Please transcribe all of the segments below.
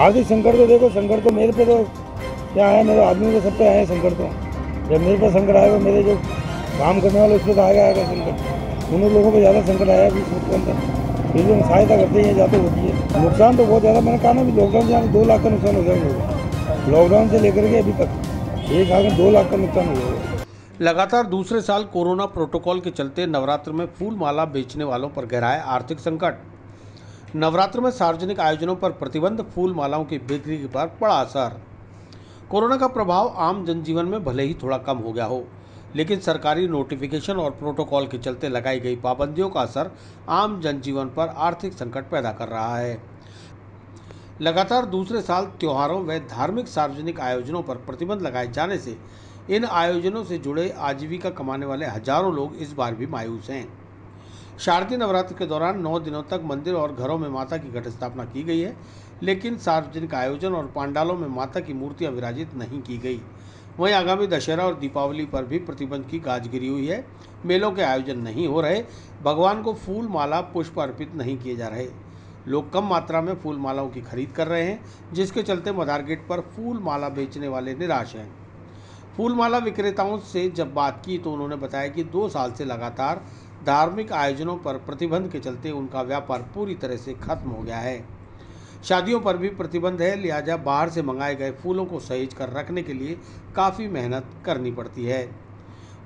आर्थिक संकट तो देखो संकट तो मेरे पे तो क्या है, मेरे आदमी को सब पे आए संकट तो। जब मेरे पे संकट आएगा मेरे जो काम करने वाले उस पर तो आएगा आएगा संकट उन लोगों को ज़्यादा संकट आया बीस वक्त के अंदर। फिर हम सहायता करते हैं जाते होती है। नुकसान तो बहुत ज़्यादा, मैंने कहा ना भी लॉकडाउन से यहाँ दो लाख का नुकसान हो हम लॉकडाउन से लेकर के अभी तक, एक आगे दो लाख का नुकसान हो गया लगातार दूसरे साल कोरोना प्रोटोकॉल के चलते नवरात्र में फूल माला बेचने वालों पर गहराए आर्थिक संकट। नवरात्र में सार्वजनिक आयोजनों पर प्रतिबंध, फूल मालाओं की बिक्री पर पड़ा असर। कोरोना का प्रभाव आम जनजीवन में भले ही थोड़ा कम हो गया हो, लेकिन सरकारी नोटिफिकेशन और प्रोटोकॉल के चलते लगाई गई पाबंदियों का असर आम जनजीवन पर आर्थिक संकट पैदा कर रहा है। लगातार दूसरे साल त्योहारों व धार्मिक सार्वजनिक आयोजनों पर प्रतिबंध लगाए जाने से इन आयोजनों से जुड़े आजीविका कमाने वाले हज़ारों लोग इस बार भी मायूस हैं। शारदीय नवरात्र के दौरान नौ दिनों तक मंदिर और घरों में माता की घट स्थापना की गई है, लेकिन सार्वजनिक आयोजन और पांडालों में माता की मूर्तियाँ विराजित नहीं की गई। वहीं आगामी दशहरा और दीपावली पर भी प्रतिबंध की गाज गिरी हुई है। मेलों के आयोजन नहीं हो रहे, भगवान को फूल माला पुष्प अर्पित नहीं किए जा रहे। लोग कम मात्रा में फूल मालाओं की खरीद कर रहे हैं, जिसके चलते मदार गेट पर फूल माला बेचने वाले निराश हैं। फूल माला विक्रेताओं से जब बात की तो उन्होंने बताया कि दो साल से लगातार धार्मिक आयोजनों पर प्रतिबंध के चलते उनका व्यापार पूरी तरह से खत्म हो गया है। शादियों पर भी प्रतिबंध है, लिहाजा बाहर से मंगाए गए फूलों को सहेज कर रखने के लिए काफ़ी मेहनत करनी पड़ती है।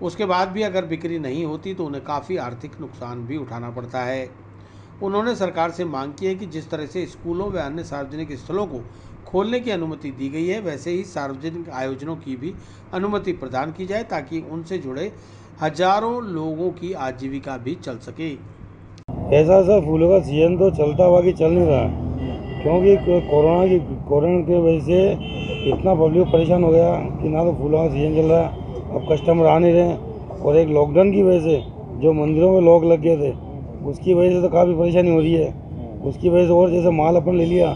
उसके बाद भी अगर बिक्री नहीं होती तो उन्हें काफ़ी आर्थिक नुकसान भी उठाना पड़ता है। उन्होंने सरकार से मांग की है कि जिस तरह से स्कूलों व अन्य सार्वजनिक स्थलों को खोलने की अनुमति दी गई है, वैसे ही सार्वजनिक आयोजनों की भी अनुमति प्रदान की जाए, ताकि उनसे जुड़े हज़ारों लोगों की आजीविका भी चल सके। ऐसा सर फूलों का सीज़न तो चलता हुआ कि चल नहीं रहा। क्योंकि कोरोना की कोरोना की वजह से इतना पब्लिक परेशान हो गया कि ना तो फूलों का सीज़न चल रहा, अब कस्टमर आ नहीं रहे और एक लॉकडाउन की वजह से जो मंदिरों में लॉक लग गए थे, उसकी वजह से तो काफ़ी परेशानी हो रही है। उसकी वजह से और जैसे माल अपन ले लिया,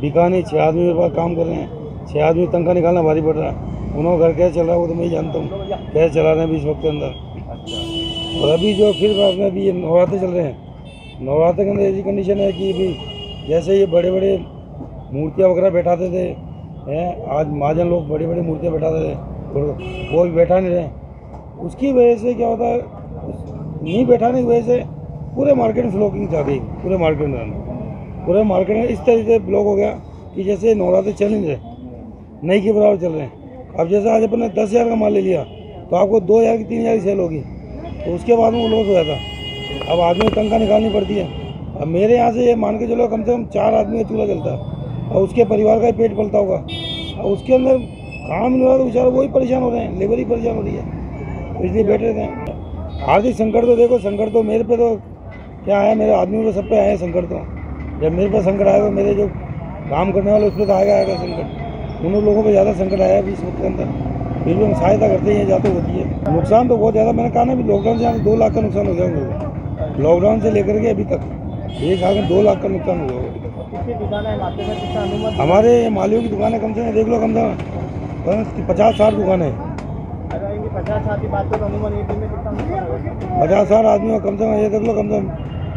बिका नहीं छः आदमी मेरे पास काम कर रहे हैं छः आदमी तनख्वाह निकालना भारी पड़ रहा है। उन्होंने घर कैसे चल रहा है वो तो मैं जानता हूँ। कैसे चला रहे हैं इस वक्त के अंदर। और अभी जो फिर अपने अभी ये नवरात्र चल रहे हैं, नवरात्र के अंदर ऐसी कंडीशन है कि अभी जैसे ये बड़े बड़े मूर्तियाँ वगैरह बैठाते थे, हैं, आज महाजन लोग बड़ी बड़ी मूर्तियाँ बैठाते थे, और वो भी बैठा नहीं रहे। उसकी वजह से क्या होता है, नहीं बैठाने की वजह से पूरे मार्केट में फ्लोकिंग जा गई, पूरे मार्केट में। पूरे मार्केट में इस तरीके से ब्लॉक हो गया कि जैसे नवरात्र चल नहीं रहे, नहीं के बराबर चल रहे हैं। अब जैसे आज अपने दस हज़ार का माल ले लिया तो आपको दो हज़ार की, तीन हज़ार की सेल होगी। तो उसके बाद में वो लॉस हो जाता अब आदमी को तनख्वाह निकालनी पड़ती है। अब मेरे यहाँ से ये मान के चलो कम से कम चार आदमी का चूल्हा चलता है। और उसके परिवार का ही पेट पलता होगा। और उसके अंदर काम नहीं हो तो बेचारा वही परेशान हो रहे हैं लेबर ही परेशान हो रही है। तो इसलिए बैठे रहते हैं। आर्थिक संकट तो देखो, संकट तो मेरे पे तो क्या है, मेरे आदमी को सब पे आए संकट तो। जब मेरे पे संकट आएगा मेरे जो काम करने वाले उस पर तो आएगा आएगा संकट। उन लोगों पर ज़्यादा संकट आया है इस वक्त के अंदर। फिर भी हम सहायता करते हैं जाते होती है। नुकसान तो बहुत ज़्यादा मैंने कहा ना भी लॉकडाउन से दो लाख का नुकसान हो गया लोग लॉकडाउन से लेकर के अभी तक एक साल में दो लाख का नुकसान हो गया हमारे मालियों की दुकानें कम से कम देख लो कम से कम पचास साठ दुकान है। पचास साठ आदमी कम से कम ये देख लो कम से कम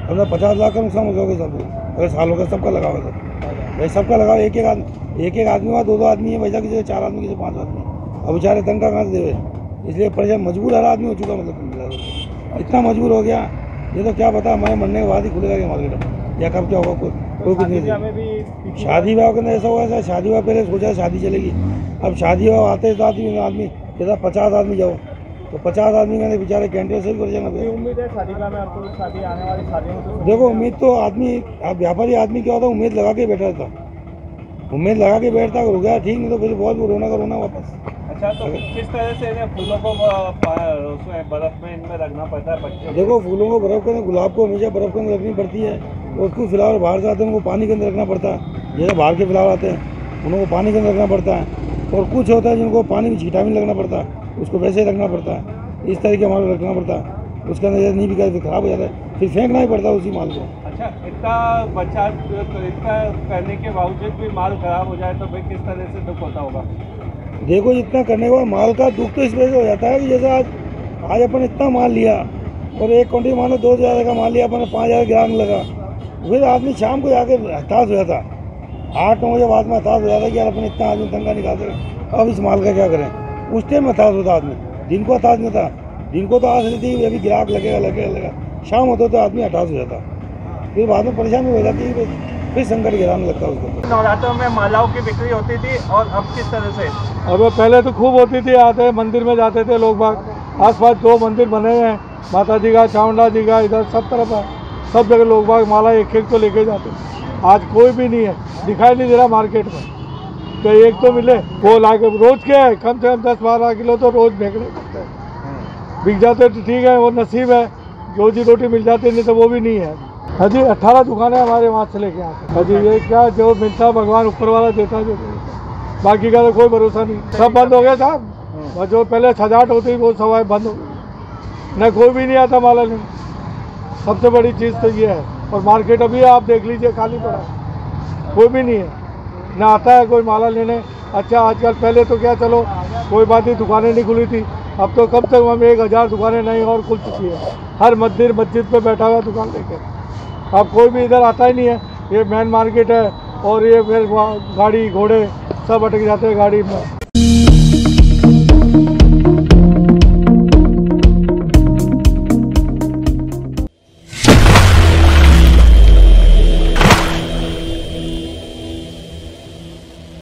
कम से पचास लाख का नुकसान हो गया सब अगर साल हो गया सबका लगा हुआ सर भाई सबका लगा एक एक आदमी एक एक आदमी हुआ दो दो आदमी है वैसा किसी चार आदमी किसी पाँच आदमी अब बेचारे तनख्वाह कहाँ से देवे इसलिए परेशान मजबूर हर आदमी हो चुका मतलब इतना मजबूर हो गया ये तो क्या पता हमारे मरने के बाद ही खुलेगा ये मार्केट। या कब क्या होगा कोई कोई कुछ नहीं शादी ब्याह के अंदर ऐसा हुआ शादी ब्याह पहले सोचा शादी चलेगी। अब शादी ब्याह आते आदमी आदमी जैसा पचास आदमी जाओ। तो पचास आदमी के बेचारे कैंटीन से कर जाना। उम्मीद है शादी में आपको शादी आने वाली शादियों में देखो उम्मीद तो आदमी आप व्यापारी आदमी क्या होता है उम्मीद लगा के बैठा था उम्मीद लगा के बैठता हो गया ठीक नहीं तो फिर बहुत रोना का रोना वापस। अच्छा तो किस तरह से इन्हें फूलों को बर्फ़ में इनमें रखना पड़ता है बच्चों देखो फूलों को बर्फ़ के अंदर गुलाब को हमेशा बर्फ़ के अंदर रखनी पड़ती है। उसको फ़िलहाल बाहर से आते हैं उनको पानी के अंदर रखना पड़ता है। जैसे बाहर के फ़िलहाल आते हैं उनको पानी के अंदर रखना पड़ता है। और कुछ होता है जिनको पानी में छीटा भी लगना पड़ता। है उसको वैसे ही रखना पड़ता है। इस तरीके माल रखना पड़ता है। उसका अंदर नहीं बिका तो खराब हो जाता है। फिर फेंकना ही पड़ता है उसी माल को। अच्छा इतना बचा इतना करने के बावजूद भी माल खराब हो जाए तो भाई किस तरह से दुख होता होगा? देखो जितना करने के बाद माल का दुख तो इस वजह से हो जाता है कि जैसे आज आज अपन इतना माल लिया और एक क्वान्टी मानो दो हज़ार का माल लिया अपन पाँच हज़ार ग्राम लगा। फिर आदमी शाम को जाके हताश हो जाता। आठ नौ बजे बाद में हताश हो जाता है कि यार अपने इतना आदमी तंगा निकालते अब इस माल का क्या करें? उस टाइम हताश होता आदमी। दिन को हताश नहीं था। दिन को तो आस रहती है अभी ग्राहक लगेगा लगेगा लगेगा। शाम होता तो आदमी हताश हो जाता। फिर बाद में परेशानी हो जाती है फिर संकट गिराने लगता उसको। नवरात्रों में मालाओं की बिक्री होती थी और अब किस तरह से? अब पहले तो खूब होती थी आते मंदिर में जाते थे लोग बाग। आस पास दो मंदिर बने हुए हैं माता जी का चामुंडा जी का इधर सब तरफ़ है। सब जगह लोग बाग माला एक एक तो लेके जाते। आज कोई भी नहीं है दिखाई नहीं दे रहा मार्केट में। तो एक तो मिले वो ला के रोज के है कम से कम दस बारह किलो तो रोज फेंकने पड़ते हैं। बिक जाते तो ठीक है वो नसीब है रोजी रोटी मिल जाती नहीं तो वो भी नहीं है। हाँ जी अट्ठारह दुकानें हमारे वहाँ से लेके आते हैं। हाँ जी ये क्या जो मिलता भगवान ऊपर वाला देता जो बाकी का तो कोई भरोसा नहीं। सब बंद हो गया साहब और जो पहले सजावट होती वो सवाई बंद हो गई न कोई भी नहीं आता माला लेने। सबसे बड़ी चीज़ तो ये है। और मार्केट अभी आप देख लीजिए खाली पड़ा कोई भी नहीं है। ना आता है कोई माला लेने। अच्छा आजकल पहले तो क्या, चलो, कोई बात नहीं, दुकानें नहीं खुली थी। अब तो कम से कम एक हज़ार दुकानें नहीं और खुल चुकी है। हर मंदिर, मस्जिद पे बैठा हुआ दुकान लेके। अब कोई भी इधर आता ही नहीं है। ये मेन मार्केट है और ये फिर गाड़ी, घोड़े सब अटक जाते हैं गाड़ी में।